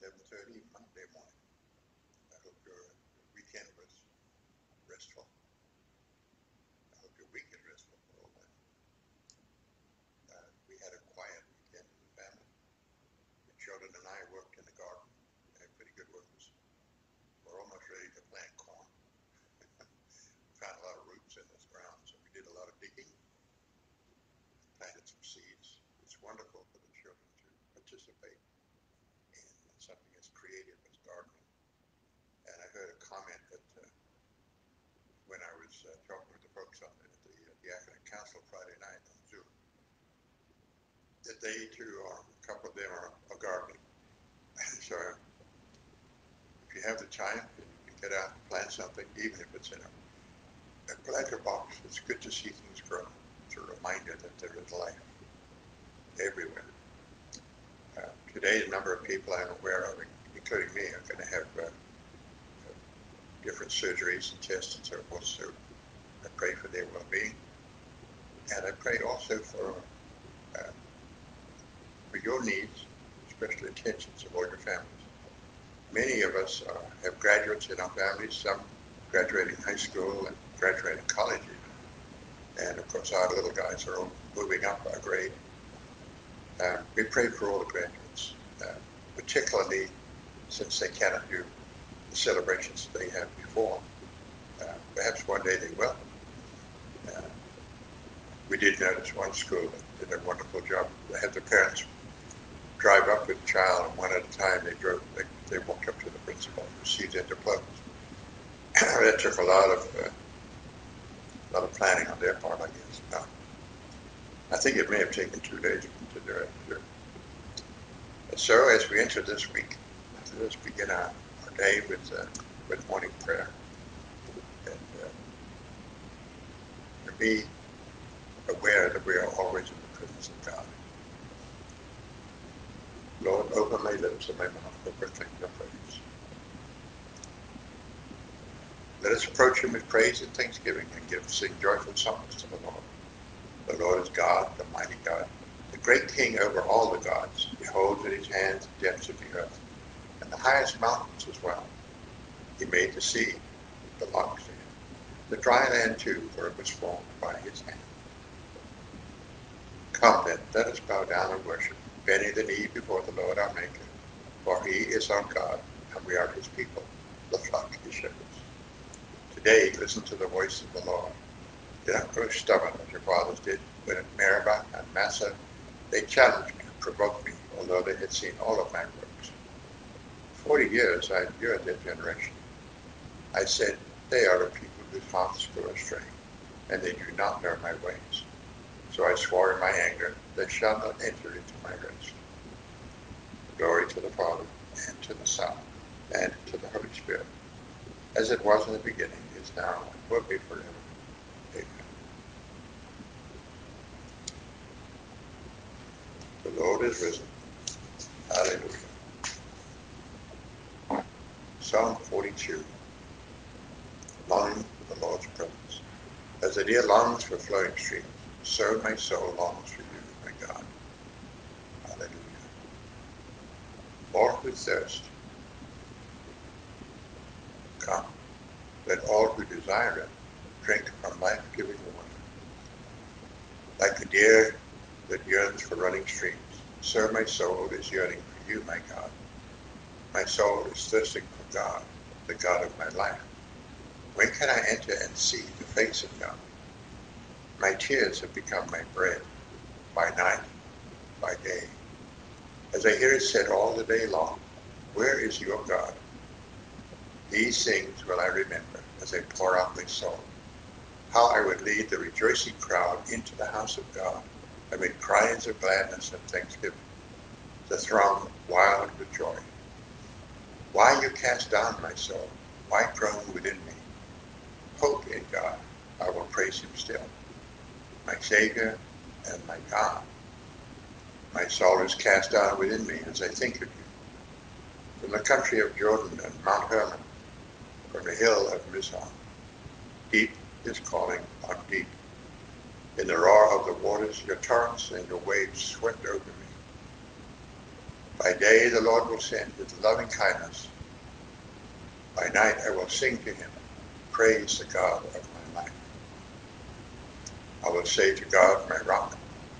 7.30 Monday morning. I hope your weekend was restful. I hope your week is restful for all that. Uh, we had a quiet weekend in the family. The children and I worked in the garden. We had pretty good workers. We're almost ready to plant corn. found a lot of roots in this ground, so we did a lot of digging, planted some seeds. It's wonderful for the children to participate in something as creative as gardening. And I heard a comment that uh, when I uh, talking with the folks on the, the, uh, the Academic Council Friday night on Zoom, that they too are, a couple of them are, are gardening. so if you have the time, you get out and plant something, even if it's in a, a box. It's good to see things grow. It's a reminder that there is life everywhere. Uh, today, a number of people I'm aware of, including me, are going to have uh, different surgeries and tests and so forth. So I pray for their well-being, and I pray also for uh, for your needs, special intentions of all your families. Many of us uh, have graduates in our families, some graduating high school and graduating college even. And of course, our little guys are all moving up our grade. Uh, we pray for all the graduates, uh, particularly since they cannot do the celebrations they had before. Uh, perhaps one day they will. We did that notice one school that did a wonderful job. They had the parents drive up with the child, and one at a time they drove. They, they walked up to the principal and received their diplomas. that took a lot of uh, a lot of planning on their part, I guess. Uh, I think it may have taken two days to do it. So as we enter this week, let us begin our, our day with uh, with morning prayer and uh, aware that we are always in the presence of God. Lord, open my lips and my mouth will proclaim your praise. Let us approach him with praise and thanksgiving and give sing joyful songs to the Lord. The Lord is God, the mighty God, the great King over all the gods. He holds in his hands the depths of the earth and the highest mountains as well. He made the sea, belongs to him. The dry land too, for it was formed by his hand. Come then, let us bow down and worship, bending the knee before the Lord our Maker. For he is our God, and we are his people, the flock he shepherds. Today, listen to the voice of the Lord. Do not grow stubborn as your fathers did when at Meribah and Massah they challenged me and provoked me, although they had seen all of my works. Forty years I endured their generation. I said, They are a people whose hearts go astray, and they do not know my ways. So I swore in my anger, They shall not enter into my rest. Glory to the Father, and to the Son, and to the Holy Spirit, as it was in the beginning, is now, and will be forever. Amen. The Lord is risen. Hallelujah. Psalm 42. Longing for the Lord's presence. As the deer longs for flowing streams, so my soul longs for you, my God. Hallelujah. All who thirst, come. Let all who desire it drink from life-giving water. Like a deer that yearns for running streams, so my soul is yearning for you, my God. My soul is thirsting for God, the God of my life. When can I enter and see the face of God? My tears have become my bread, by night, by day. As I hear it said all the day long, Where is your God? These things will I remember as I pour out my soul. How I would lead the rejoicing crowd into the house of God amid cries of gladness and thanksgiving, the throng wild with joy. Why you cast down my soul? Why groan within me? Hope in God. I will praise him still. My Savior and my God. My soul is cast down within me as I think of you. From the country of Jordan and Mount Hermon, from the hill of Mizar, deep is calling on deep. In the roar of the waters, your torrents and your waves swept over me. By day the Lord will send his loving kindness. By night I will sing to him, praise the God of. I will say to God, my rock,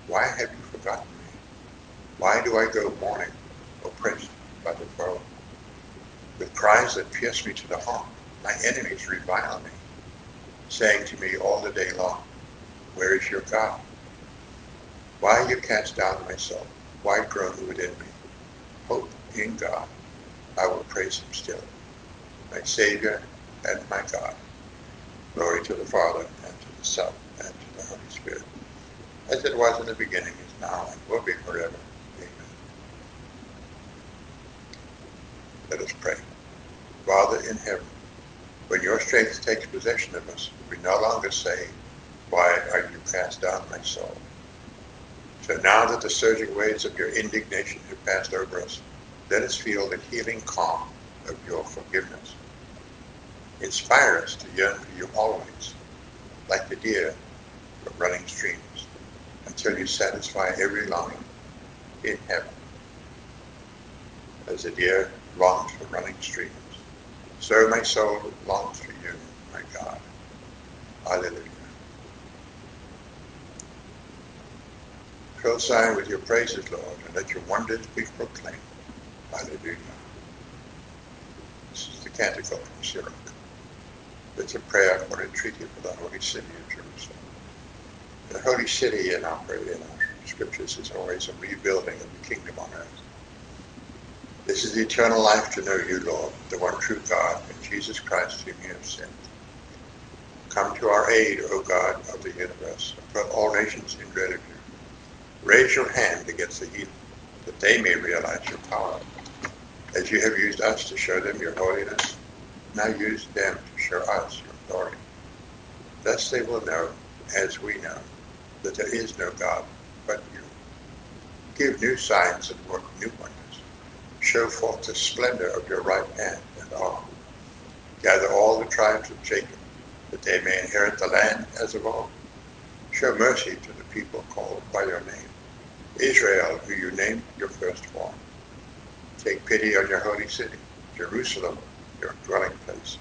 why have you forgotten me? Why do I go mourning, oppressed by the foe? With cries that pierce me to the heart, my enemies revile me, saying to me all the day long, Where is your God? Why you cast down my soul? Why groan within me? Hope in God. I will praise him still, my Savior and my God. Glory to the Father, and to the Son, and to the Holy Spirit, as it was in the beginning, is now, and will be forever. Amen. Let us pray. Father in heaven, when your strength takes possession of us, we no longer say, Why are you cast down, my soul? So now that the surging waves of your indignation have passed over us, let us feel the healing calm of your forgiveness. Inspire us to yearn for you always, like the deer from running streams, until you satisfy every longing in heaven. As the deer longs for running streams, so my soul longs for you, my God. Alleluia. Fill Zion with your praises, Lord, and let your wonders be proclaimed. Alleluia. This is the canticle from Sirach. It's a prayer for a treaty for the holy city of Jerusalem. The holy city in our, scriptures is always a rebuilding of the kingdom on earth. This is the eternal life to know you, Lord, the one true God, and Jesus Christ whom you have sent. Come to our aid, O God of the universe, and put all nations in dread of you. Raise your hand against the heathen, that they may realize your power. As you have used us to show them your holiness, now use them to show us your glory. Thus they will know, as we know, that there is no God but you. Give new signs and work new wonders. Show forth the splendor of your right hand and arm. Gather all the tribes of Jacob, that they may inherit the land as of old. Show mercy to the people called by your name Israel, who you named your firstborn. Take pity on your holy city, Jerusalem, your dwelling place.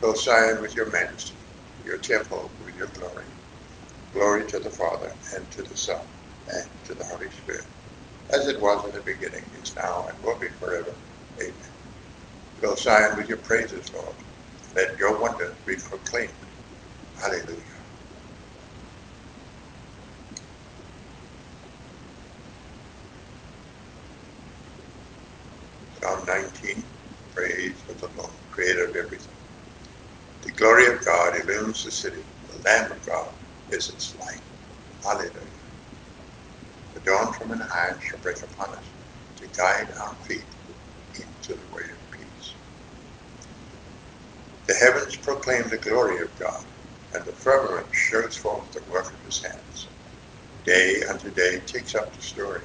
Fill Zion with your majesty, your temple with your glory. Glory to the Father, and to the Son, and to the Holy Spirit, as it was in the beginning, is now, and will be forever. Amen. Go Zion with your praises, Lord. Let your wonders be proclaimed. Hallelujah. Psalm 19, praise of the Lord, creator of everything. The glory of God illumines the city. The Lamb of God is its light. Hallelujah. The dawn from an high shall break upon us to guide our feet into the way of peace. The heavens proclaim the glory of God, and the firmament shows forth the work of his hands. Day unto day takes up the story,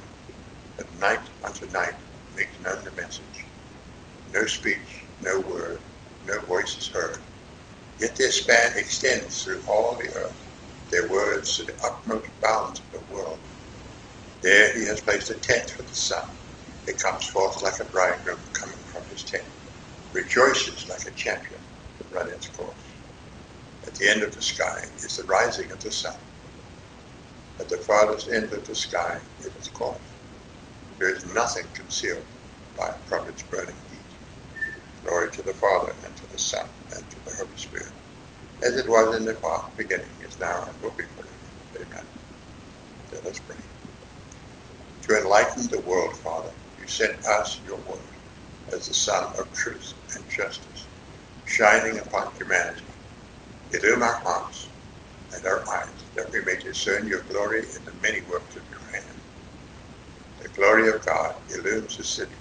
but night unto night makes known the message. No speech, no word, no voice is heard. Yet their span extends through all the earth, their words to the utmost bounds of the world. There he has placed a tent for the sun. It comes forth like a bridegroom coming from his tent, rejoices like a champion to run its course. At the end of the sky is the rising of the sun. At the farthest end of the sky is its course. There is nothing concealed by, from its burning heat. Glory to the Father, and to the Son, and to the Holy Spirit, as it was in the beginning, is now, and will be forever. Amen. Let us pray. To enlighten the world, Father, you sent us your word as the sun of truth and justice, shining upon humanity. Illumine our hearts and our eyes, that we may discern your glory in the many works of your hand. The glory of God illumines the city.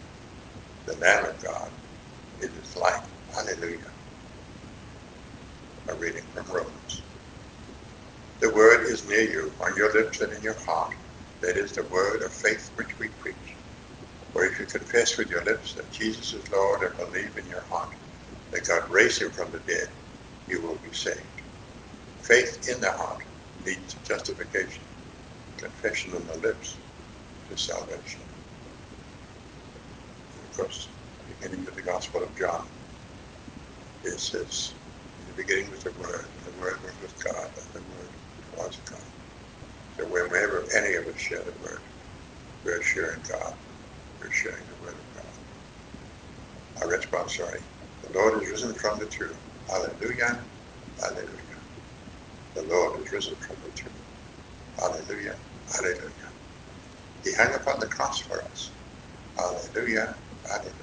The Lamb of God is its light. Hallelujah. A reading from Romans. The word is near you, on your lips and in your heart. That is the word of faith which we preach. For if you confess with your lips that Jesus is Lord and believe in your heart that God raised him from the dead, you will be saved. Faith in the heart leads to justification. Confession on the lips to salvation. course, beginning of the Gospel of John, in the beginning was the Word, the Word was with God, and the Word was God. So whenever any of us share the Word, we're sharing God. We're sharing the Word of God. Our response, sorry. The Lord is risen from the tomb. Hallelujah. Hallelujah. The Lord is risen from the tomb. Hallelujah. Hallelujah. He hung upon the cross for us. Hallelujah. Hallelujah.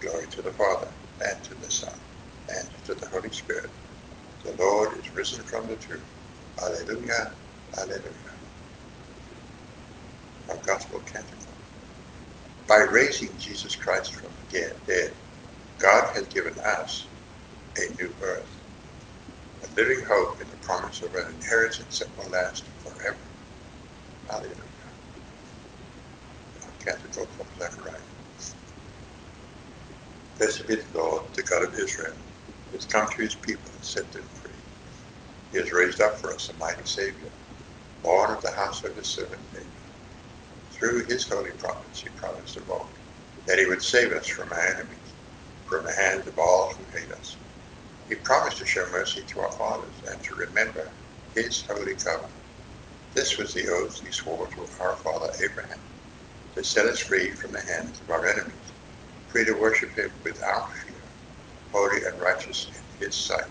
Glory to the Father, and to the Son, and to the Holy Spirit. The Lord is risen from the tomb. Alleluia, alleluia. Our Gospel Canticle. By raising Jesus Christ from the dead, God has given us a new birth, a living hope in the promise of an inheritance that will last forever. Hallelujah. Canticle from Zechariah. Blessed be the Lord, the God of Israel, come to his people and set them free. He has raised up for us a mighty Savior, born of the house of his servant David. Through his holy prophets he promised of old that he would save us from our enemies, from the hands of all who hate us. He promised to show mercy to our fathers and to remember his holy covenant. This was the oath he swore to our father Abraham, to set us free from the hands of our enemies, free to worship him without fear, holy and righteous in his sight,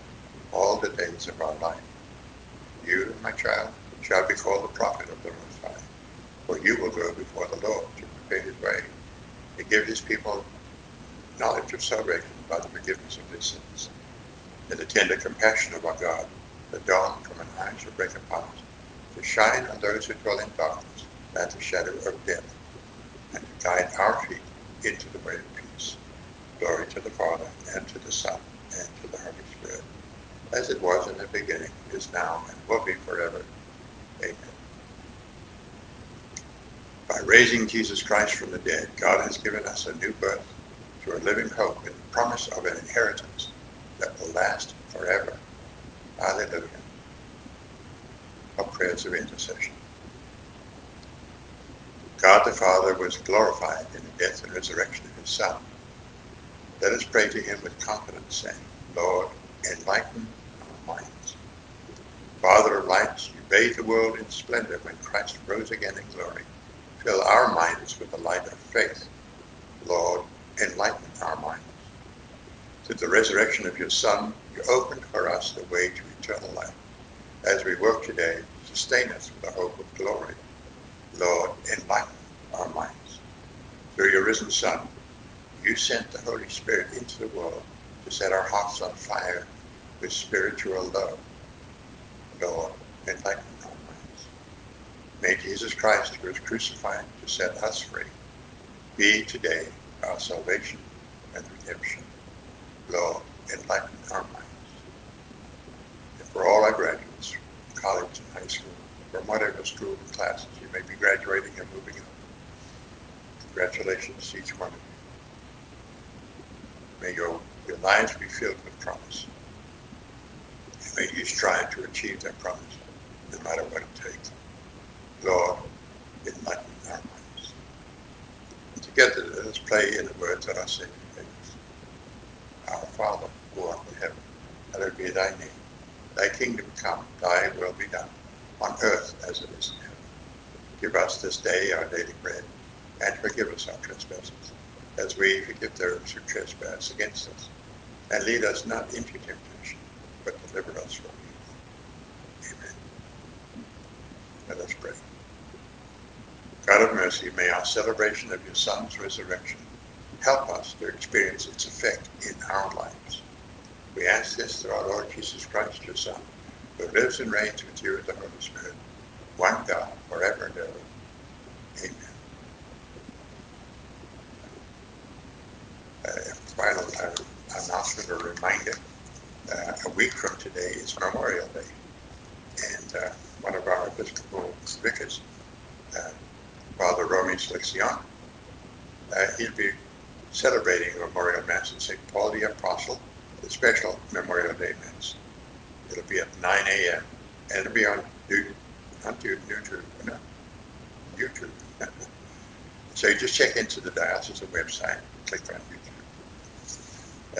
all the days of our life. You, my child, shall be called the prophet of the Most High, for you will go before the Lord to prepare his way, to give his people knowledge of salvation by the forgiveness of their sins. In the tender compassion of our God, the dawn from an eye shall break upon us, to shine on those who dwell in darkness and the shadow of death, and to guide our feet into the way of peace. Glory to the Father, and to the Son, and to the Holy Spirit, as it was in the beginning, is now, and will be forever. Amen. By raising Jesus Christ from the dead, God has given us a new birth to a living hope and the promise of an inheritance that will last forever. Hallelujah. Our prayers of intercession. God the Father was glorified in the death and resurrection of his Son. Let us pray to him with confidence, saying, Lord, enlighten our minds. Father of lights, you bathed the world in splendor when Christ rose again in glory. Fill our minds with the light of faith. Lord, enlighten our minds. Through the resurrection of your Son, you opened for us the way to eternal life. As we work today, sustain us with the hope of glory. Lord, enlighten our minds. Through your risen Son, you sent the Holy Spirit into the world to set our hearts on fire with spiritual love. Lord, enlighten our minds. May Jesus Christ, who was crucified to set us free, be today our salvation and redemption. Lord, enlighten our minds. And for all our graduates, from college and high school, from whatever school and classes you may be graduating and moving on, congratulations to each one of you. May your, your lives be filled with promise. And may you strive to achieve that promise, no matter what it takes. Lord, enlighten our minds. Together, let us pray in the words that are said our Father, who art in heaven, hallowed be thy name. Thy kingdom come, thy will be done, on earth as it is in heaven. Give us this day our daily bread, and forgive us our trespasses, as we forgive those who trespass against us. And lead us not into temptation, but deliver us from evil. Amen. Let us pray. God of mercy, may our celebration of your Son's resurrection help us to experience its effect in our lives. We ask this through our Lord Jesus Christ, your Son, who lives and reigns with you in the Holy Spirit, one God, forever and ever. Amen. Uh, final uh, announcement or reminder, uh, a week from today is Memorial Day, and uh, one of our Episcopal vicars, uh, Father Romy Slixion, uh, he'll be celebrating Memorial Mass at St. Paul the Apostle, the special Memorial Day Mass. It'll be at 9 a.m. and it'll be on, on YouTube, no, YouTube. So you just check into the diocesan website, click on YouTube.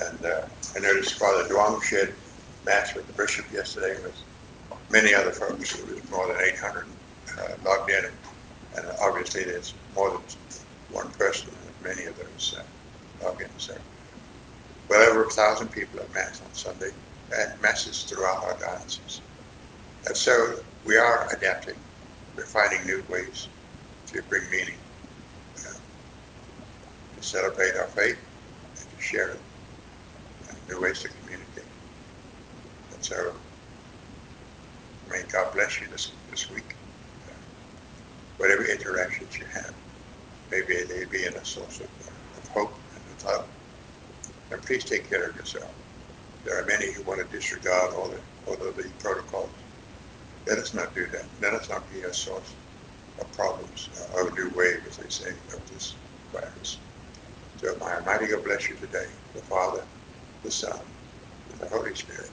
And uh, I noticed Father Duong shared mass with the bishop yesterday with many other folks. It was more than 800 uh, logged in. And obviously there's more than one person in many of those uh, logins. So well over a thousand people at mass on Sunday and masses throughout our diocese. And so we are adapting. We're finding new ways to bring meaning, uh, to celebrate our faith, and to share it, new ways to communicate. And so, may God bless you this, this week. Whatever interactions you have, maybe they be in a source of, of hope and of love. And please take care of yourself. There are many who want to disregard all the, all of the protocols. Let us not do that. Let us not be a source of problems, uh, of a new wave, as they say, of this virus. So my Almighty God bless you today, the Father, the Son, and the Holy Spirit.